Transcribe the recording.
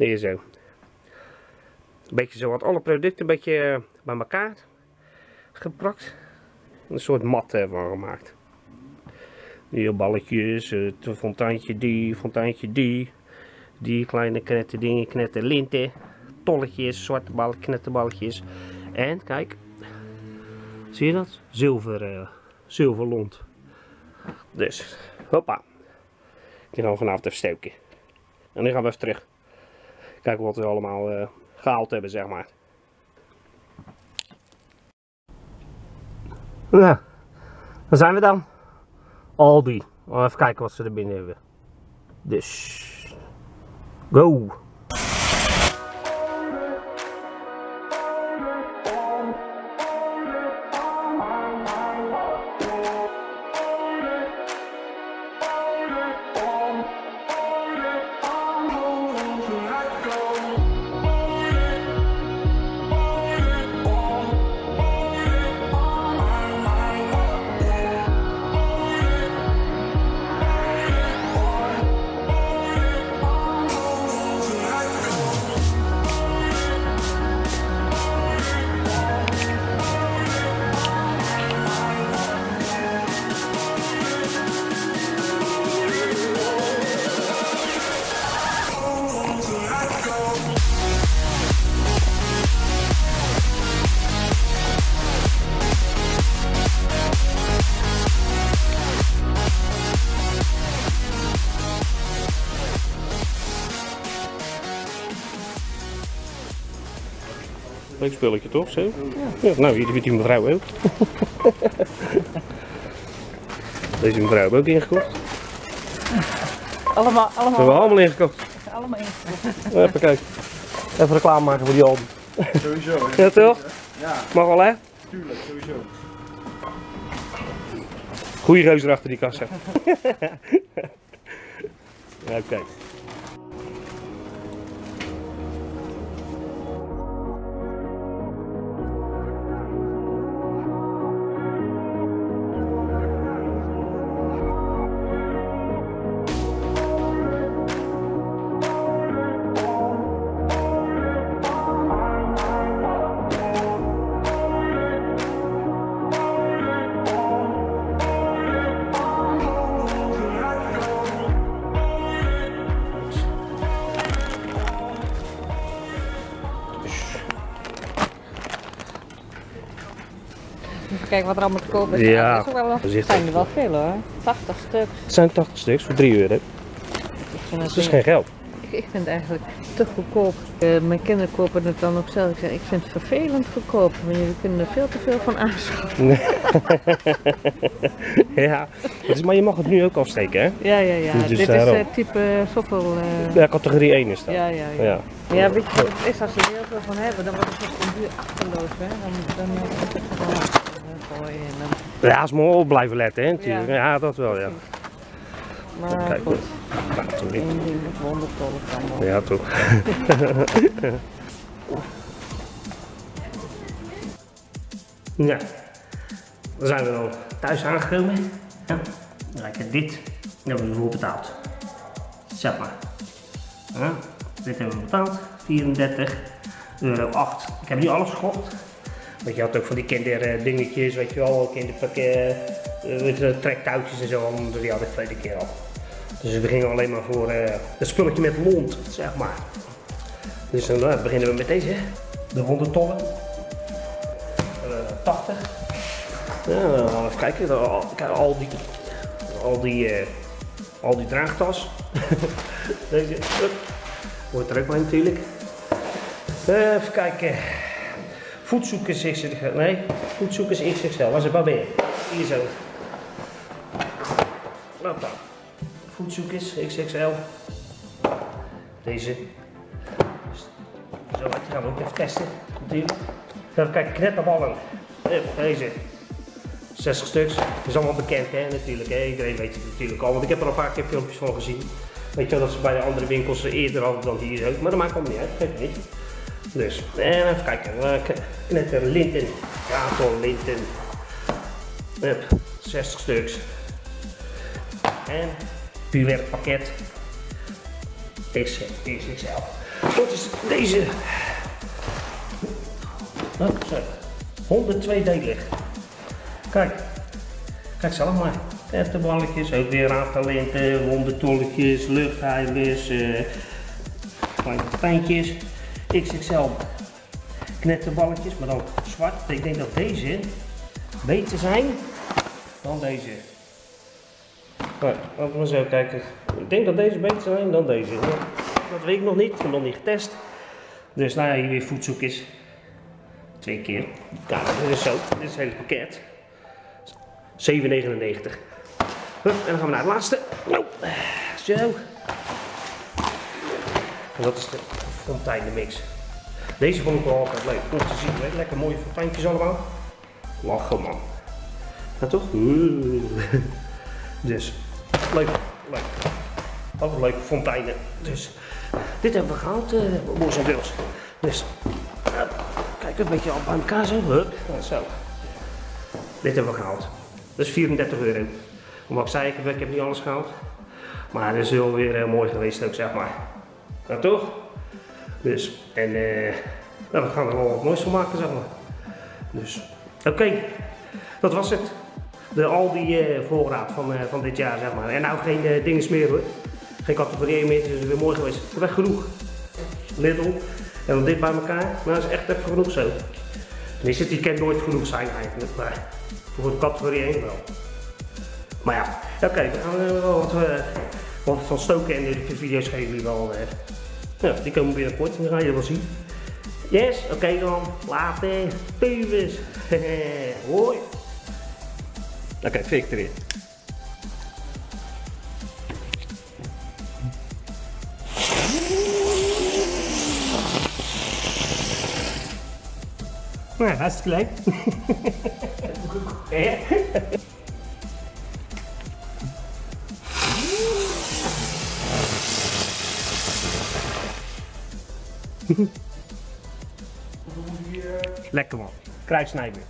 Zo. Een beetje zo wat alle producten een beetje eh, bij elkaar geplakt. Een soort mat hebben we gemaakt. Hier balletjes, het fontaintje die, fontaintje die. Die kleine knetterdingen, knetterlinten. Tolletjes, zwarte ballen, knetterballetjes. En kijk, zie je dat? Zilver, uh, zilverlont. Dus, hoppa. Die gaan we vanavond even stoken. En dan gaan we even terug. Kijken wat we allemaal uh, gehaald hebben, zeg maar. Nou, waar zijn we dan? Aldi. Even kijken wat ze er binnen hebben. Dus, go! Leuk spulletje toch? Zo? Ja. ja nou, hier die mevrouw ook. Deze mevrouw hebben we ook ingekocht. Allemaal, allemaal. hebben we allemaal ingekocht. Allemaal ingekocht. Even kijken. Even reclame maken voor die Aldi. Sowieso. Hè? Ja toch? Ja, Mag wel hè? tuurlijk, sowieso. Goeie reuzer achter die kassa. Oké. Even kijken wat er allemaal te koop is. Ja, dat is wel, dat zijn er wel veel hoor. 80 stuks. Het zijn 80 stuks voor 3 euro. Dat is geen geld. ik, ik vind het eigenlijk te goedkoop. Eh, mijn kinderen kopen het dan ook zelf. Ik zeg, ik vind het vervelend goedkoop. Want jullie kunnen er veel te veel van aanschaffen. ja, is, maar je mag het nu ook afsteken hè? Ja, ja, ja. Dus Dit is eh, type soppel. eh, Ja, categorie 1 is dat. ja, ja, ja. Ja. Ja, weet je wat het is? Als ze er heel veel van hebben, dan wordt het een duur achterloos. Hè? Dan, dan eh, En dan, Ja, als maar op blijven letten hè, natuurlijk. Ja. Ja, dat wel ja. maar Kijk, goed, één ding met wondertollen kan wel. Ja, toch. ja, dan zijn we dan thuis aangekomen. Ja, lekker dit. Dat hebben we ervoor betaald. Zeg maar. Ja, dit hebben we betaald. 34 euro 8. Ik heb nu alles gekocht. Want je had ook van die kinderdingetjes, weet je wel, kinderpakket, uh, trektouwtjes en zo, die had ik de tweede keer al. Dus we gingen alleen maar voor eh het spulletje met lont, zeg maar. Dus dan eh, beginnen we met deze, de 100 tollen. Eh, 80. Ja, dan gaan we even kijken, al, al die, al die, eh, al die draagtas. deze, hup, hoort er ook bij natuurlijk. Eh, even kijken. Voedzoekers XXL, nee, voedzoekers is het bij Hier zo. Hoppa. Voedzoekers XXL. Deze. Zo, die gaan we ook even testen. Even kijken, knetterballen. Deze. 60 stuks. Is allemaal bekend hè, natuurlijk. Hè. Iedereen weet het natuurlijk al, want ik heb er al een paar keer filmpjes van gezien. Weet je wel, dat ze bij de andere winkels eerder hadden dan hier ook. Maar dat maakt allemaal niet uit, geeft niet. Dus, en even kijken. Uh, knetter linten. Katon linten. Hup, 60 stuks. En puurwerkpakket. Is, is XL. Wat is deze? Oh, zo. 102 delig. Kijk. Kijk zelf maar. Ettenballetjes, ook weer raadtalenten, wondertolletjes, luchtheimers, eh kleine pijntjes. XXL knetterballetjes, maar dan zwart. Ik denk dat deze beter zijn dan deze. Maar, laten we maar zo kijken. Ik denk dat deze beter zijn dan deze. Dat weet ik nog niet, ik heb nog niet getest. Dus nou ja, hier weer voedzoekjes. Twee keer. Ja, dit is zo. Dit is het hele pakket. 7,99. Hup, En dan gaan we naar het laatste. Nou, zo. En dat is de fonteinenmix. Deze vond ik wel altijd leuk om te zien. Hè? Lekker mooie fonteintjes allemaal. Lachen man. Ja toch? Dus, leuk, leuk. Altijd leuke fonteinen. Dus, dit hebben we gehaald, uh, boys en girls. Dus, hup, kijk een beetje al bij elkaar zo. Zo. Dit hebben we gehaald. Dat is 34 euro. Omdat ik zei, ik heb, ik heb niet alles gehaald. Maar het is wel weer heel mooi geweest ook, zeg maar. Nou toch? Dus, en nou, we gaan er wel wat moois van maken, zeg maar. Dus, oké. Dat was het. De Aldi eh voorraad van, eh, van dit jaar, zeg maar. En nou geen dingen meer hoor. Geen categorie meer, het is weer mooi geweest. Echt genoeg. Lidl. En dan dit bij elkaar. Nou, dat is echt even genoeg zo. Tenminste, die kan nooit genoeg zijn eigenlijk. Maar voor de categorie 1 wel. Maar ja, oké, we gaan wel wat, wat van stoken en de video's geven jullie wel. Ja, die komen binnenkort en dan ga je wel zien. Yes, oké dan. Later. Pubis. Hoi. Oké, fik er weer. Nou, hartstikke leuk. Lekker man. Kruidsnijden.